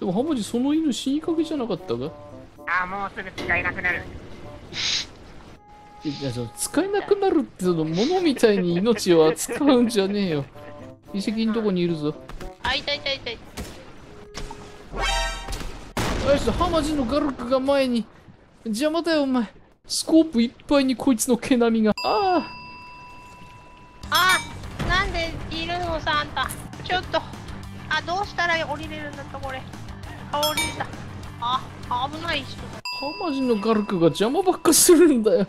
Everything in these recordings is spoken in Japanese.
でも浜地その犬死にかけじゃなかったか？あもうすぐ使えなくなる。いやその使えなくなるってその物みたいに命を扱うんじゃねえよ。遺跡のとこにいるぞ。あいたいたいたい。よし浜地のガルクが前に。邪魔だよお前。スコープいっぱいにこいつの毛並みが。あああなんでいるのサンタちょっとあどうしたら降りれるんだったこれ。あ降りれた。あ危ない人。だ浜地のガルクが邪魔ばっかするんだよ。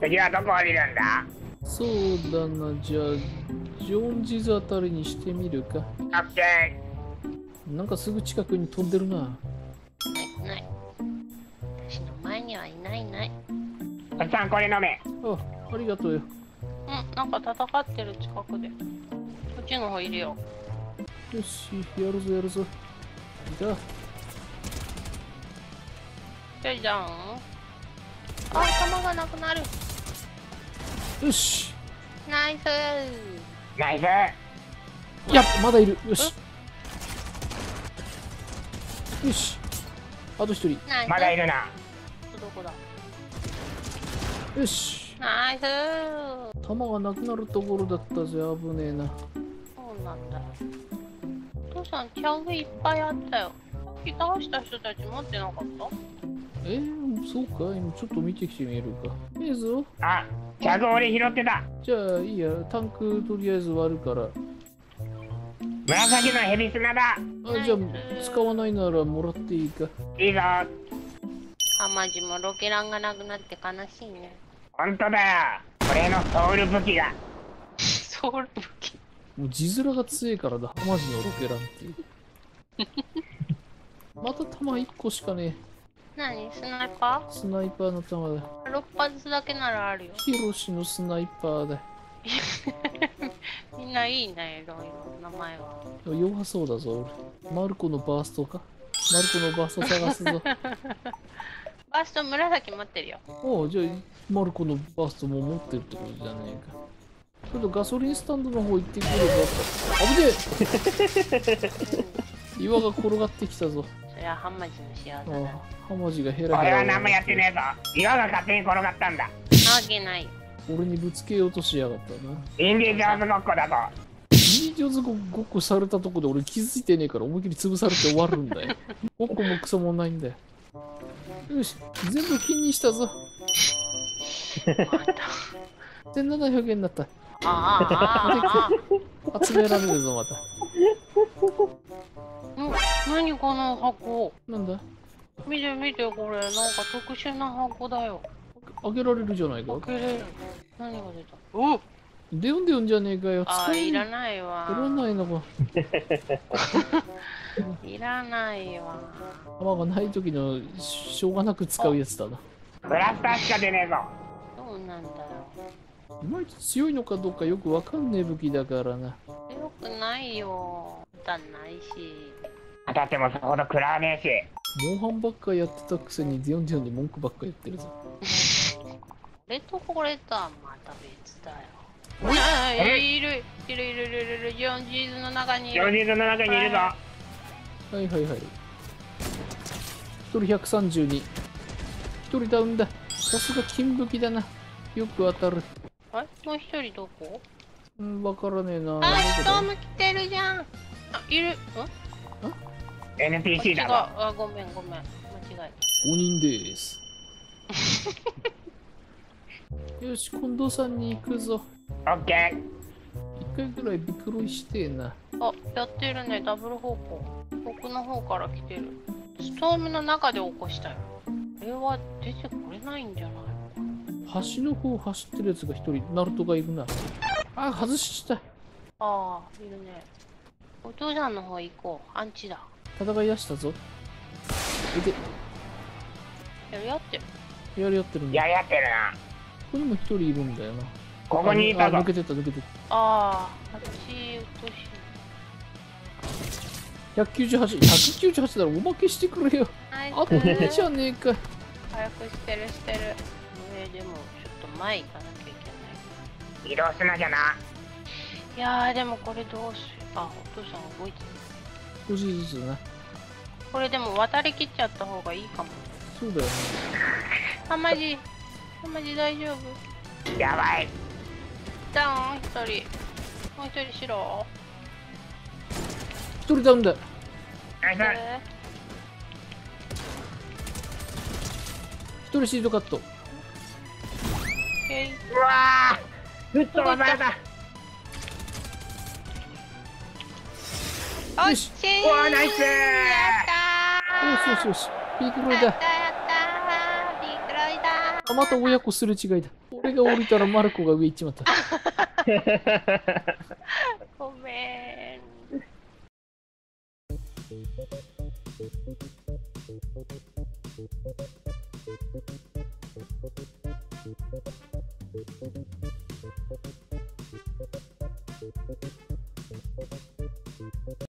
次はどこ降りるんだ？そうだな。じゃあジョーンジズあたりにしてみるか。オッケなんかすぐ近くに飛んでるな。ないない。私の前にはいないいない。ーおっさんこれ飲め。あありがとうよ。うんなんか戦ってる近くで。こっちの方いるよよしやるぞやるぞ。いたじゃじゃん。あ弾がなくなる。よし。ナイス。ナイス。いやまだいる。よし。よし。あと一人。まだいるな。どこだ？よし。ナイス。弾がなくなるところだったぜ危ねえな。そうなんだ。お父さん茶植えいっぱいあったよ。さっき倒した人たち持ってなかった？えー、そうか。今ちょっと見てきてみるか。いいぞ。あチャグ俺拾ってた。じゃあいいや。タンクとりあえず割るから。紫のヘビ砂だ。あじゃあ使わないならもらっていいか。いいぞ。あまじもロケランがなくなって悲しいねほんとだよ。俺のソウル武器が。ソウル武器。もう字面が強いからだ。マジのロケランっていう。また弾1個しかね何？スナイパえスナイパーの弾だ。ー ?6 発だけならあるよ。ヒロシのスナイパーだ。みんないいねいろいろ名前は。弱そうだぞ俺。マルコのバーストか？マルコのバースト探すぞ。バスト紫持ってるよ。おうじゃあマルコのバーストも持ってるってことじゃねえか。ちょっとガソリンスタンドの方行ってくればあぶねえ。岩が転がってきたぞ。それはハンマジの仕業あだな。あハマジがヘラヘラ。俺は何もやってねえぞ。岩が勝手に転がったんだ。なわけない。よ俺にぶつけようとしやがったな。インディ・ジョーンズごっこだぞ。インディ・ジョーンズごごっこされたとこで俺気づいてねえから思いっきり潰されて終わるんだよ。ごっこもクソもないんだよ。よし全部金にしたぞ1700円になったあああああ集められるぞまたうん何この箱なんだ見て見てこれなんか特殊な箱だよ開けられるじゃないか開けれる何が出たおデヨンデヨンじゃねえかよあいらいないわらないのかいらないわ弾がない時のしょうがなく使うやつだなブラスター。しか出ねえぞそうなんだ。よいまいち強いのかどうかよくわかんねえ武器だからな。よくないよ。だないし。当たってもそほど食らわねえモンハンばっかやってたくせにデヨンデヨンに文句ばっか言ってるぞ。これとこれとはまた別だよ。あいるいるいるいるいるいる。ジョンジーズの中にいる。しジョージーズの中にいるぞ。はいはいはい。一人132一人ダウンだ。さすが金武器だなよく当たる。あれ？もう一人どこ？うんわからねえな。あストだーム来てるじゃん。あいる。ん？NPC だぞあごめんごめん。間違え5人です。よし近藤さんに行くぞ。オッケ一回ぐらいビクロイしてえな。たあやってるね。ダブル方向。僕の方から来てる。ストームの中で起こしたよ。これは出てこれないんじゃない？橋の方走ってるやつが一人ナルトがいるな。あ外した。ああいるね。お父さんの方行こう。アンチだ。戦い出したぞ。いてやるやってる。やり合ってるんーだ。やり合ってるな。ここにも一人いるんだよな。ここにいたぞ。あ抜けてった抜けてっあああっちうっとしいた198 198だろ。おまけしてくれよ。あといいじゃねえか早くしてるしてる上でもちょっと前行かなきゃいけない移動すなじゃな。いやーでもこれどうしようあお父さん動いてる少しずつね。これでも渡りきっちゃった方がいいかもそうだよね。あマジあマジ大丈夫やばい。ダウン一人もう一人白一人ダウンだ。ナイス。え一人シートカット。ー、オッケーうわー。ふっと技だ。おっよししーうわナイスよしよしよし。ピークロイだやった。やったービークロイだあ、また親子すれ違いだ。俺が降りたらマルコが上行っちまった。ごめん Thank you.